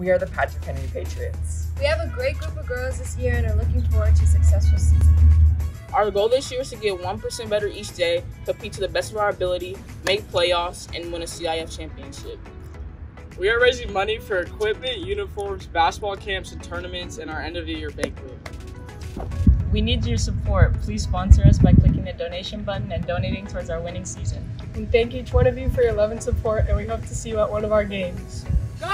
We are the Patrick Henry Patriots. We have a great group of girls this year and are looking forward to a successful season. Our goal this year is to get 1% better each day, compete to the best of our ability, make playoffs, and win a CIF championship. We are raising money for equipment, uniforms, basketball camps, and tournaments, and our end of the year banquet. We need your support. Please sponsor us by clicking the donation button and donating towards our winning season. We thank each one of you for your love and support, and we hope to see you at one of our games. Go